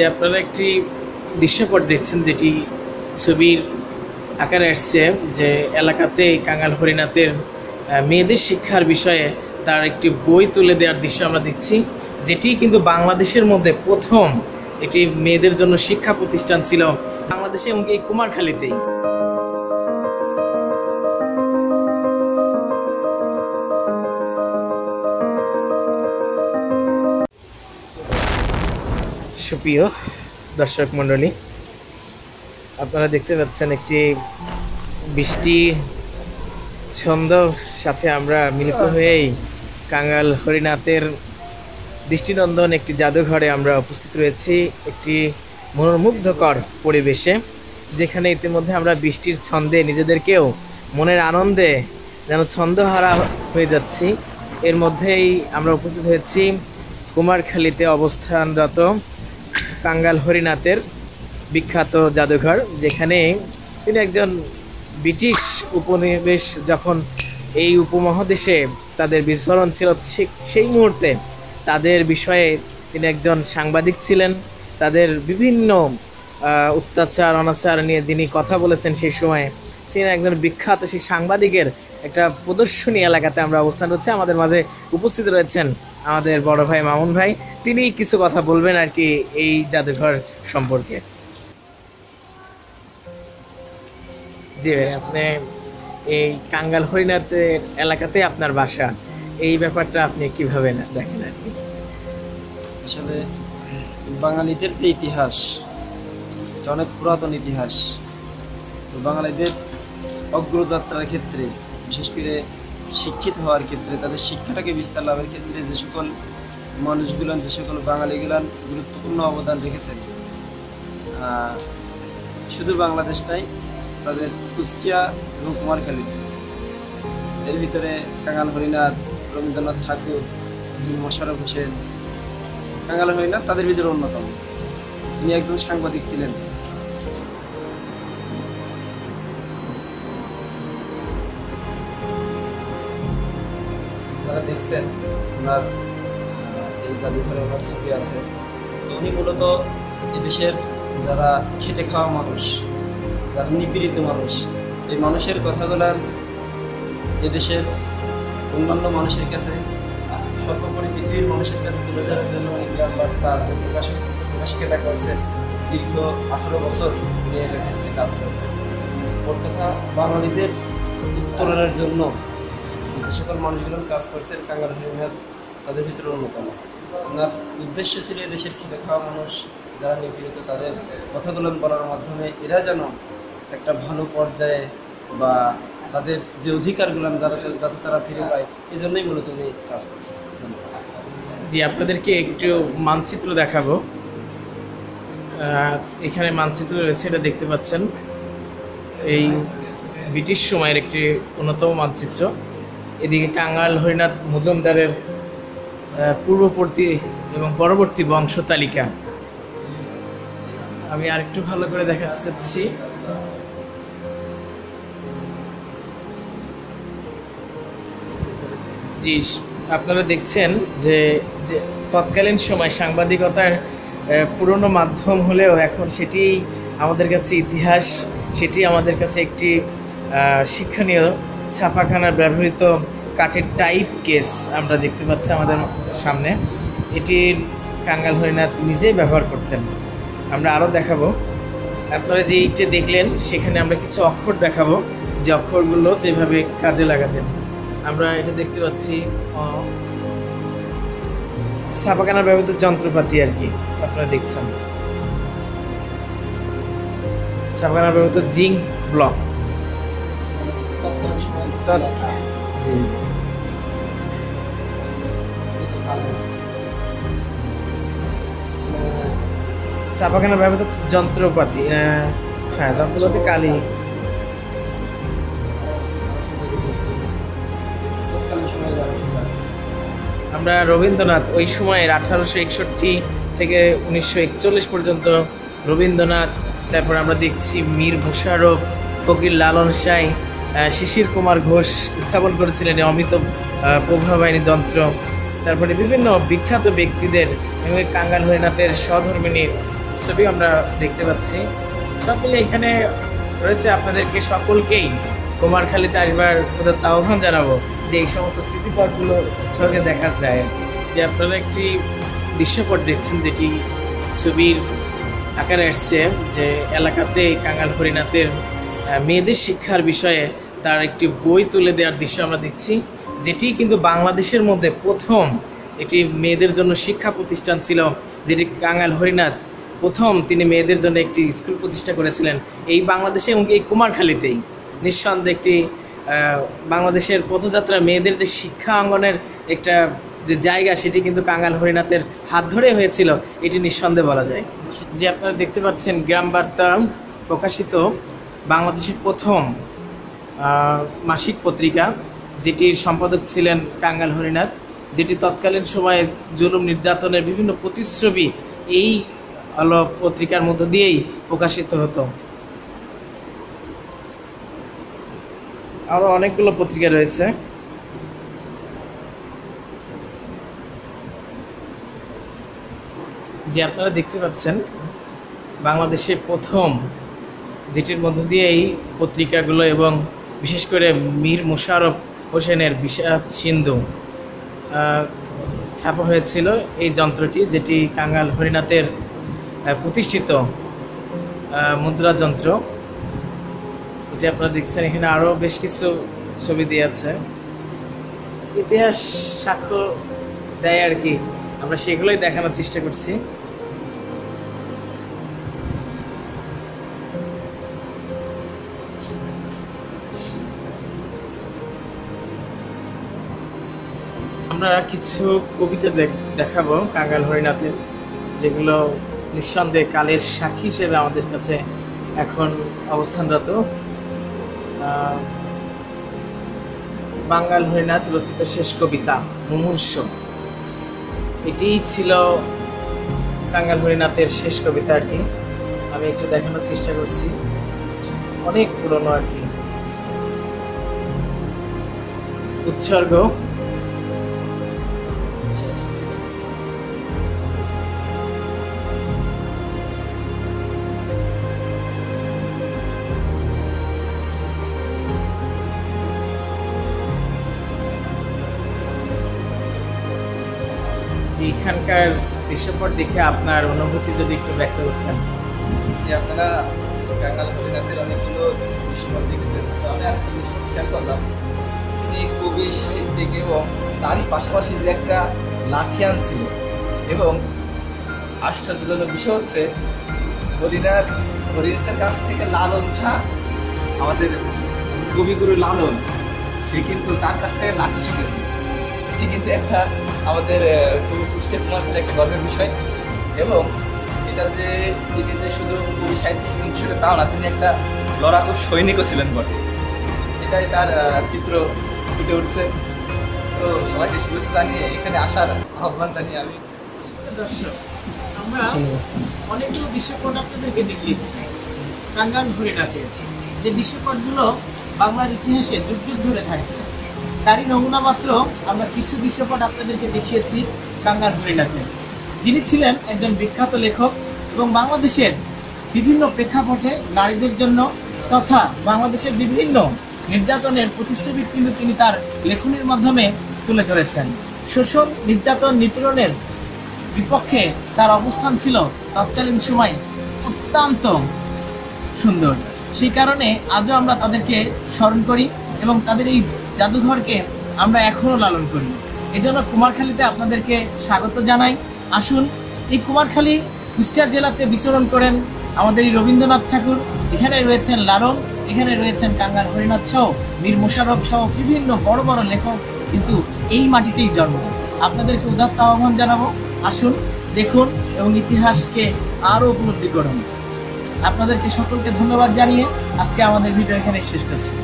যে আপনারা একটি দৃশ্যপট দেখছেন যেটি ছবির আকারে আসছে, যে এলাকাতে কাঙাল হরিনাথের মেয়েদের শিক্ষার বিষয়ে তার একটি বই তুলে দেওয়ার দৃশ্য আমরা দেখছি, যেটি কিন্তু বাংলাদেশের মধ্যে প্রথম একটি মেয়েদের জন্য শিক্ষা প্রতিষ্ঠান ছিল বাংলাদেশে এই কুমারখালীতেই। সুপ্রিয় দর্শক মণ্ডলী আপনারা দেখতে পাচ্ছেন একটি বৃষ্টি ছন্দ সাথে আমরা মিলিত হয়েই কাঙ্গাল হরিনাথের দৃষ্টিনন্দন একটি জাদুঘরে আমরা উপস্থিত রয়েছি একটি মনোমুগ্ধকর পরিবেশে যেখানে ইতিমধ্যে আমরা বৃষ্টির ছন্দে নিজেদেরকেও মনের আনন্দে যেন ছন্দহারা হয়ে যাচ্ছি। এর মধ্যেই আমরা উপস্থিত হয়েছি কুমারখালীতে অবস্থানরত কাঙ্গাল হরিনাথের বিখ্যাত জাদুঘর, যেখানে তিনি একজন ব্রিটিশ উপনিবেশ যখন এই উপমহাদেশে তাদের বিচরণ ছিল সেই মুহূর্তে তাদের বিষয়ে তিনি একজন সাংবাদিক ছিলেন। তাদের বিভিন্ন অত্যাচার, অনাচার নিয়ে যিনি কথা বলেছেন সেই সময়ে, তিনি একজন বিখ্যাত সেই সাংবাদিকের একটা প্রদর্শনী এলাকাতে আমরা অবস্থান করছি। আমাদের মাঝে উপস্থিত রয়েছেন আমাদের বড় ভাই মামুন ভাই তিনি কিছু কথা বলবেন আর কি এই জাদুঘর সম্পর্কে। ভাই, আপনি এই কাঙ্গাল হরিনাথের এলাকাতে আপনার বাসা এই ব্যাপারটা আপনি কীভাবে দেখেন আর কি? আসলে বাঙালিদের যে ইতিহাস অনেক পুরাতন ইতিহাস। বাঙালিদের অগ্রযাত্রার ক্ষেত্রে বিশেষ করে শিক্ষিত হওয়ার ক্ষেত্রে, তাদের শিক্ষাটাকে বিস্তার লাভের ক্ষেত্রে যে সকল মানুষগুলো যে সকল বাঙালিগুলান গুরুত্বপূর্ণ অবদান রেখেছেন শুধু বাংলাদেশ নাই তাদের কুষ্টিয়া এবং কুমারখালী। এর ভিতরে কাঙাল হরিনাথ, রবীন্দ্রনাথ ঠাকুর মোশারফ হোসেন, কাঙাল হরিনাথ তাদের ভিতরে অন্যতম। তিনি একজন সাংবাদিক ছিলেন। আপনারা দেখছেন, ওনার এই জাদুঘরে ওনার ছবি আছে। তো উনি মূলত এদেশের যারা খেটে খাওয়া মানুষ, যারা নিপীড়িত মানুষ, এই মানুষের কথাগুলো এদেশের অন্যান্য মানুষের কাছে সর্বোপরি পৃথিবীর মানুষের কাছে তুলে ধরার জন্য উনি জ্ঞান বার্তা প্রকাশ প্রকাশকেতা করছেন, দীর্ঘ আঠারো বছর এর ক্ষেত্রে কাজ করছেন। ওর কথা বাঙালিদের উত্তরণের জন্য যে সকল মানুষগুলো কাজ করছেন কাঙ্গাল হরিনাথ তাদের ভিতরে অন্যতম। ওনার উদ্দেশ্য ছিল এই দেশের খেটে খাওয়া মানুষ, যারা নিপীড়িত, তাদের কথাগুলো বলার মাধ্যমে এরা যেন একটা ভালো পর্যায়ে বা তাদের যে অধিকারগুলো যারা, যাতে তারা ফিরে পায় এই জন্যই মূলত উনি কাজ ধন্যবাদ। জি, আপনাদেরকে একটু মানচিত্র দেখাবো। এখানে মানচিত্র রয়েছে, এটা দেখতে পাচ্ছেন। এই ব্রিটিশ সময়ের একটি অন্যতম মানচিত্র। এদিকে কাঙ্গাল হরিনাথ মজুমদারের পূর্ববর্তী এবং পরবর্তী বংশ তালিকা। আমি আরেকটু ভালো করে দেখাতে চাচ্ছি। জি, আপনারা দেখছেন যে তৎকালীন সময় সাংবাদিকতার পুরনো মাধ্যম হলেও এখন সেটি আমাদের কাছে ইতিহাস, সেটি আমাদের কাছে একটি শিক্ষণীয় ছাপাখানার ব্যবহৃত কাঠের টাইপ কেস আমরা দেখতে পাচ্ছি আমাদের সামনে। এটি কাঙ্গাল হরিনাথ নিজেই ব্যবহার করতেন। আমরা আরও দেখাবো। আপনারা যে এইটা দেখলেন, সেখানে আমরা কিছু অক্ষর দেখাবো। যে অক্ষরগুলো যেভাবে কাজে লাগাতেন। আমরা এটা দেখতে পাচ্ছি ছাপাখানার ব্যবহৃত যন্ত্রপাতি আর কি, আপনারা দেখছেন। ছাপাখানার ব্যবহৃত জিঙ্ক ব্লক। তৎ- ব্যবহৃত যন্ত্রপাতি হ্যাঁ যন্ত্রপাতি আমরা রবীন্দ্রনাথ, ওই সময়ের আঠারোশো একষট্টি থেকে উনিশশো একচল্লিশ পর্যন্ত রবীন্দ্রনাথ, তারপর আমরা দেখছি মীর ঘোষারফ ফকির লালন সাই শিশির কুমার ঘোষ স্থাপন করেছিলেন এই অমিত প্রভাবাহিনী যন্ত্র। তারপরে বিভিন্ন বিখ্যাত ব্যক্তিদের কাঙ্গাল হরিনাথের সহধর্মিনীর ছবি আমরা দেখতে পাচ্ছি। সব মিলে এখানে রয়েছে আপনাদেরকে সকলকেই কুমারখালীতে আসবার উদাত্ত আহ্বান জানাব যে এই সমস্ত স্মৃতিপটগুলো সঙ্গে দেখা যায়। যে আপনারা একটি দৃশ্যপট দেখছেন যেটি ছবির আকারে আসছে যে এলাকাতে কাঙ্গাল হরিনাথের মেয়েদের শিক্ষার বিষয়ে তার একটি বই তুলে দেওয়ার দৃশ্য আমরা দেখছি, যেটি কিন্তু বাংলাদেশের মধ্যে প্রথম একটি মেয়েদের জন্য শিক্ষা প্রতিষ্ঠান ছিল, যেটি কাঙ্গাল হরিনাথ। প্রথম তিনি মেয়েদের জন্য একটি স্কুল প্রতিষ্ঠা করেছিলেন এই বাংলাদেশে এবং এই কুমারখালীতেই। নিঃসন্দেহে একটি বাংলাদেশের পথযাত্রা মেয়েদের যে শিক্ষা অঙ্গনের একটা যে জায়গা, সেটি কিন্তু কাঙ্গাল হরিনাথের হাত ধরে হয়েছিল, এটি নিঃসন্দেহে বলা যায়। যে আপনারা দেখতে পাচ্ছেন, গ্রাম বার্তা প্রকাশিত বাংলাদেশের প্রথম মাসিক পত্রিকা, যেটির সম্পাদক ছিলেন কাঙ্গাল হরিনাথ, যেটি তৎকালীন সময়ে জুলুম নির্যাতনের বিভিন্ন প্রতিশ্রুতি এই পত্রিকার মধ্য দিয়েই প্রকাশিত হতো। আরও অনেকগুলো পত্রিকা রয়েছে। যে আপনারা দেখতে পাচ্ছেন বাংলাদেশে প্রথম যেটির মধ্য দিয়ে এই পত্রিকাগুলো এবং বিশেষ করে মীর মুশারফ হোসেনের বিষাদ সিন্ধু ছাপা হয়েছিল এই যন্ত্রটি যেটি কাঙ্গাল হরিনাথের প্রতিষ্ঠিত মুদ্রা যন্ত্র। এটি আপনারা দেখছেন, এখানে আরও বেশ কিছু ছবি দিয়ে আছে। ইতিহাস সাক্ষ্য দেয় আর কি। আমরা সেগুলোই দেখানোর চেষ্টা করছি। আমরা কিছু কবিতা দেখ- দেখাবো কাঙ্গাল হরিনাথের, যেগুলো নিঃসন্দেহে কালের সাক্ষী হিসেবে আমাদের কাছে এখন অবস্থানরত। বাঙ্গাল হরিনাথ রচিত শেষ কবিতা, মুমূর্ষ। এটিই ছিল কাঙ্গাল হরিনাথের শেষ কবিতা আর কি। আমি একটু দেখানোর চেষ্টা করছি। অনেক পুরনো আর কি। উৎসর্গ যে এখানকার দৃশ্যপট দেখে আপনার অনুভূতি যদি একটু ব্যক্ত করতেন। যে আপনারা কাঙ্গাল হরিনাথের অনেকগুলো দৃশ্যপট দেখেছেন। আমি একটা দৃশ্যপট খেয়াল করলাম। তিনি কবি, সাহিত্যিক এবং তারই পাশাপাশি যে একটা লাঠি আনছিল এবং আশ্চর্যজনক বিষয় হচ্ছে, হরিনাথ, হরিনাথের কাছ থেকে লালন শাহ, আমাদের কবিগুরু লালন, সে কিন্তু তার কাছ থেকে লাঠি শিখেছে এটি কিন্তু একটা আমাদের কুষ্টের কুমার খালি একটা গর্বের বিষয়। এবং এটা যে, তিনি যে শুধু কবি সাহিত্য ছিলেন সেটা তাও না, তিনি একটা লড়াকু সৈনিকও ছিলেন বটে। এটাই তার চিত্র ফুটে উঠছে। তো সবাইকে শুভেচ্ছা জানিয়ে এখানে আসার আহ্বান জানিয়ে আমি দর্শক, আমরা অনেকগুলো দৃশ্যপট আপনাদেরকে দেখিয়েছি কাঙ্গাল হরিনাথের যে দৃশ্যপটগুলো বাংলার ইতিহাসে যুগ যুগ ধরে থাকে তারই নমুনা মাত্র আমরা কিছু দৃশ্যপট আপনাদেরকে দেখিয়েছি কাঙ্গাল হরিনাথের যিনি ছিলেন একজন বিখ্যাত লেখক এবং বাংলাদেশের বিভিন্ন প্রেক্ষাপটে নারীদের জন্য তথা বাংলাদেশের বিভিন্ন নির্যাতনের প্রতিশ্রুতি কিন্তু তিনি তার লেখনীর মাধ্যমে তুলে ধরেছেন। শোষণ, নির্যাতন, নিপীড়নের বিপক্ষে তার অবস্থান ছিল তৎকালীন সময় অত্যন্ত সুন্দর। সেই কারণে আজও আমরা তাদেরকে স্মরণ করি এবং তাদের এই জাদুঘরকে আমরা এখনও লালন করি। এজন্য কুমারখালীতে আপনাদেরকে স্বাগত জানাই। আসুন, এই কুমারখালী কুষ্টিয়া জেলাতে বিচরণ করেন আমাদের এই রবীন্দ্রনাথ ঠাকুর। এখানে রয়েছেন লালন এখানে রয়েছেন কাঙ্গার হরিনাথ সহ, মীর মোশাররফ সহ বিভিন্ন বড় বড় লেখক কিন্তু এই মাটিতেই জন্ম। আপনাদেরকে উদাত্ত আহ্বান জানাব। আসুন, দেখুন এবং ইতিহাসকে আরও উপলব্ধি করুন। আপনাদেরকে সকলকে ধন্যবাদ জানিয়ে আজকে আমাদের ভিডিও এখানে শেষ করছি।